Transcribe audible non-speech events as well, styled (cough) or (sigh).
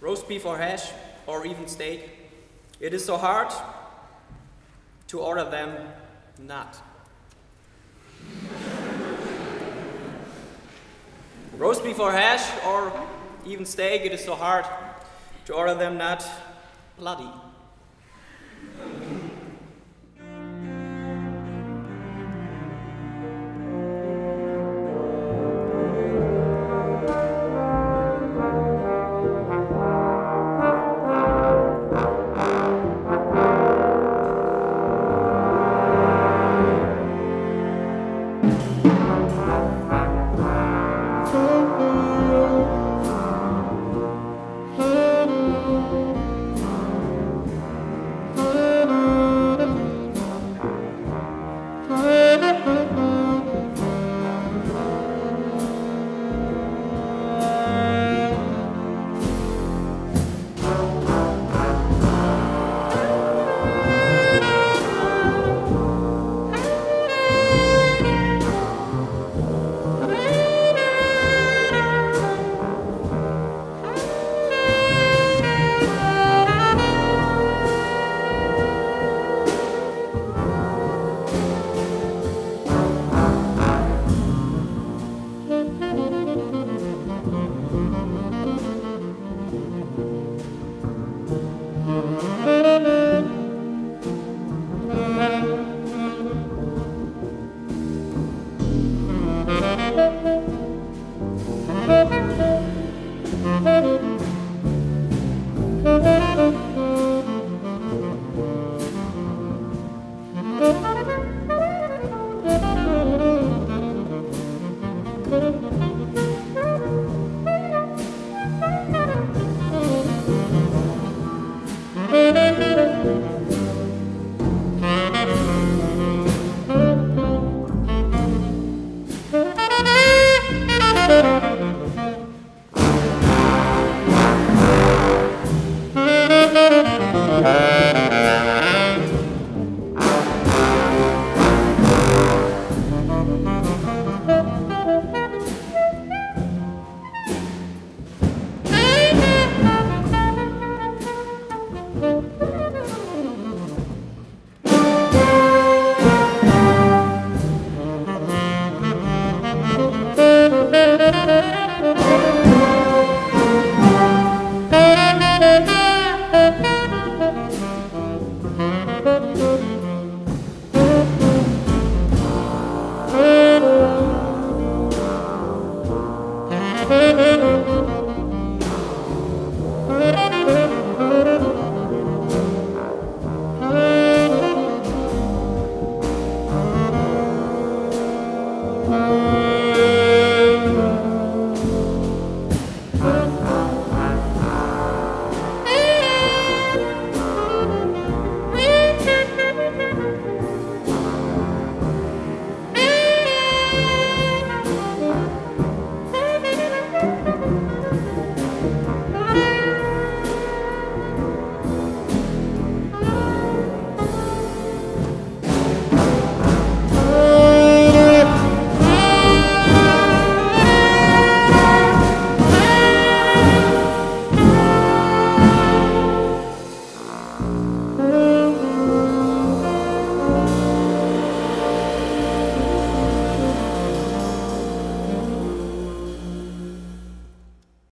roast beef or hash, or even steak. It is so hard to order them not. (laughs) roast beef or hash, or even steak, it is so hard to order them not bloody.